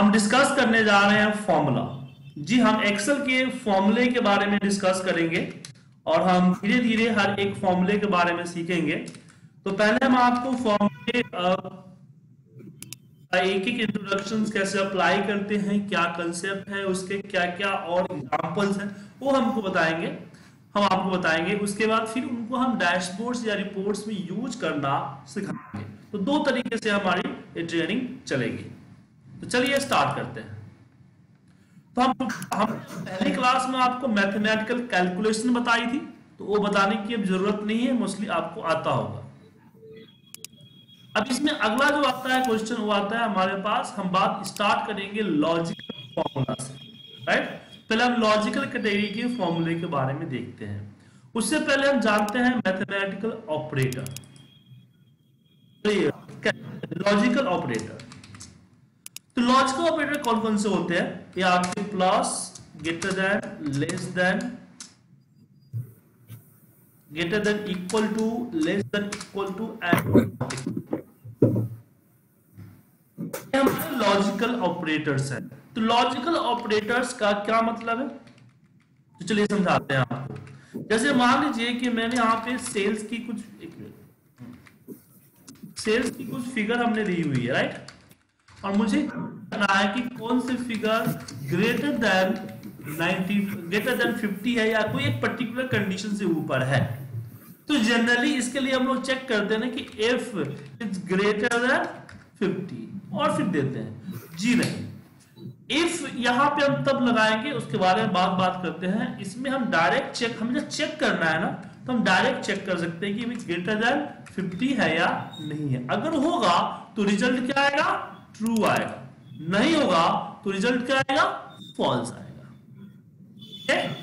हम डिस्कस करने जा रहे हैं फॉर्मूला जी, हम एक्सेल के फॉर्मूले के बारे में डिस्कस करेंगे और हम धीरे धीरे हर एक फॉर्मूले के बारे में सीखेंगे। तो पहले हम आपको फॉर्मूले एक एक इंट्रोडक्शन कैसे अप्लाई करते हैं, क्या कंसेप्ट है, उसके क्या क्या और एग्जाम्पल्स हैं, वो हमको बताएँगे। हम आपको बताएँगे, उसके बाद फिर उनको हम डैशबोर्ड्स या रिपोर्ट्स में यूज़ करना सिखाएँगे। तो दो तरीके से हमारी ट्रेनिंग चलेगी। तो चलिए स्टार्ट करते हैं। तो हम हम पहली क्लास में आपको मैथमेटिकल कैलकुलेशन बताई थी तो वो बताने की अब ज़रूरत नहीं है मोस्टली आपको आता होगा। अब इसमें अगला जो आता है क्वेश्चन वो आता है हमारे पास, हम बात स्टार्ट करेंगे लॉजिकल फॉर्मूला से राइट पहले हम लॉजिकल कैटेगरी के फॉर्मूले के बारे में देखते हैं। उससे पहले हम जानते हैं मैथमेटिकल ऑपरेटर लॉजिकल ऑपरेटर तो लॉजिकल ऑपरेटर कौन कौन से होते हैं? ये आपके plus greater than less than greater than equal to less than equal to and हमारे लॉजिकल ऑपरेटर्स हैं। तो लॉजिकल ऑपरेटर्स का क्या मतलब है? तो चलिए समझाते हैं आपको। जैसे मान लीजिए कि मैंने यहाँ पे सेल्स की कुछ एक सेल्स की कुछ फिगर हमने दी हुई है राइट और मुझे करना है कि कौन से figure greater than 90 greater than 50 है या कोई एक पर्टिकुलर कंडीशन से ऊपर है? तो जनरली इसके लिए हम लोग चेक करते हैं कि इफ़ इट्स ग्रेटर देन 50 और फिर देते हैं। जी नहीं। इफ़ यहाँ पे हम तब लगाएँगे, उसके बारे में बात बात करते हैं। इसमें हम डायरेक्ट चेक हमें जब चेक करना है ना तो हम डायरेक्ट चेक कर सकते हैं कि ग्रेटर देन 50 है या नहीं है। अगर होगा तो रिज़ल्ट क्या आएगा? ट्रू आएगा। नहीं होगा तो रिज़ल्ट क्या आएगा? फॉल्स आएगा। ठीक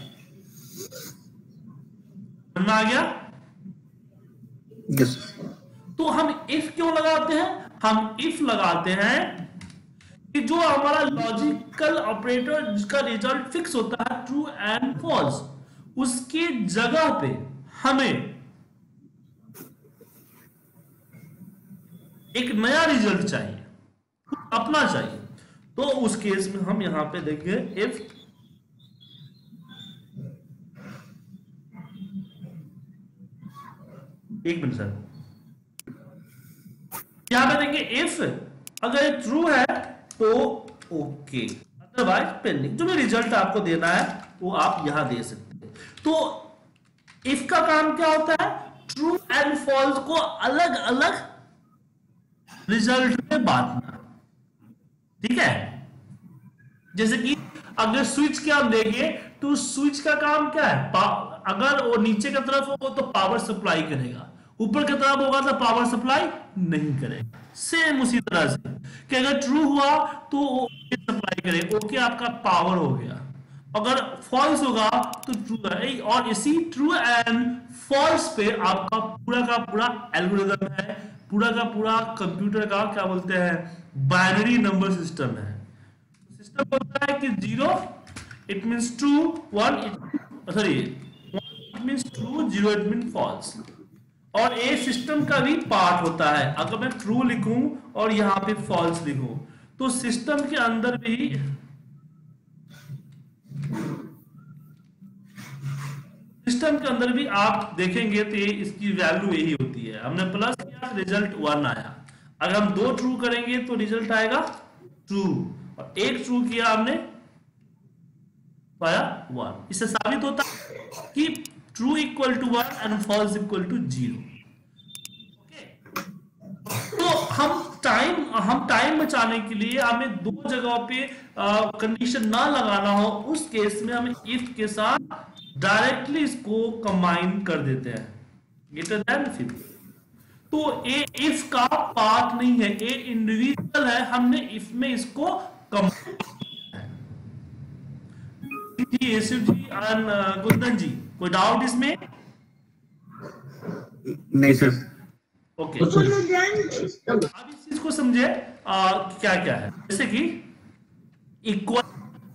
समझ आ गया? यस तो हम इफ़ क्यों लगाते हैं? हम इफ़ लगाते हैं कि जो हमारा लॉजिकल ऑपरेटर जिसका रिज़ल्ट फिक्स होता है ट्रू एंड फॉल्स उसकी जगह पे हमें एक नया रिज़ल्ट चाहिए अपना चाहिए। तो उस केस में हम यहाँ पे देखेंगे इफ़ एक मिनट सर। यहाँ पे देंगे इफ़ अगर ये ट्रू है तो ओके अदरवाइज़ पेंडिंग जो भी रिज़ल्ट आपको देना है, वो आप यहाँ दे सकते हैं। तो इफ़ का काम क्या होता है? ट्रू एंड फॉल्स को अलग अलग रिज़ल्ट में बांटना। ठीक है? जैसे कि अगर स्विच के आप देंगे तो स्विच का काम क्या है? अगर वो नीचे की तरफ़ हो तो पावर सप्लाई करेगा। ऊपर की तरफ़ होगा तो पावर सप्लाई नहीं करेगा। सेम उसी तरह से। कि अगर ट्रू हुआ तो सप्लाई करे। ओके आपका पावर हो गया। अगर फॉल्स होगा तो ट्रू है। और इसी ट्रू एंड फॉल्स पे आपका पूरा का पूरा एल्गोरिदम है। पूरा का पूरा कंप्यूटर का क्या बोलते हैं? बाइनरी नंबर सिस्टम है। सिस्टम बोलता है कि zero it means true one sorry it means true zero it mean false और ए सिस्टम का भी पार्ट होता है। अगर मैं ट्रू लिखूं और यहाँ पे फॉल्स लिखूं तो सिस्टम के अंदर भी सिस्टम के अंदर भी आप देखेंगे तो ये इसकी वैल्यू यही होती है। हमने प्लस किया रिज़ल्ट वन आया। अगर हम दो ट्रू करेंगे तो रिज़ल्ट आएगा ट्रू और एक ट्रू किया हमने। पाया? वन इससे साबित होता है कि true equal to one and false equal to zero तो हम टाइम हम टाइम बचाने के लिए हमें दो जगहों पे कंडीशन ना लगाना हो, उस केस में हम इफ़ के साथ डायरेक्टली इसको कंबाइन कर देते हैं। ग्रेटर देन फिफ्टी तो ए इफ़ का पार्ट नहीं है ए इंडिविजुअल है, हमने इफ़ में इसको जी कोई डाउट इसमें? नहीं सर ओके अब इस चीज़ को समझे क्या क्या है? जैसे कि इक्वल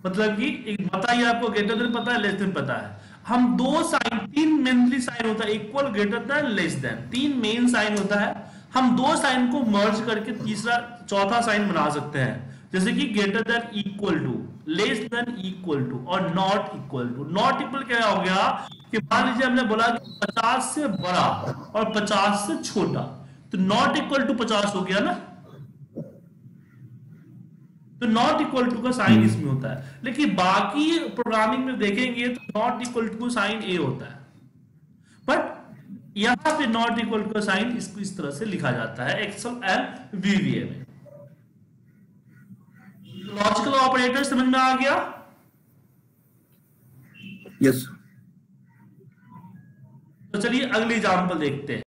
मतलब कि एक बताइए आपको ग्रेटर देन पता है लेस देन पता है? हम दो साइन तीन मेनली साइन होता है equal greater than less than तीन मेन साइन होता है। हम दो साइन को मर्ज करके तीसरा चौथा साइन बना सकते हैं। जैसे कि greater than equal to less than equal to और not equal to not equal क्या हो गया? कि मान लीजिए हमने बोला कि 50 से बड़ा और 50 से छोटा। तो नॉट इक्वल टू 50 हो गया ना? तो नॉट इक्वल टू का साइन इसमें होता है। लेकिन बाकी प्रोग्रामिंग में देखेंगे तो नॉट इक्वल टू साइन ए होता है। बट यहाँ पे नॉट इक्वल टू साइन इसको इस तरह से लिखा जाता है एक्सेल एंड वीवीए में लॉजिकल ऑपरेटर समझ में आ गया यस Yes. तो चलिए अगली एग्ज़ाम्पल देखते हैं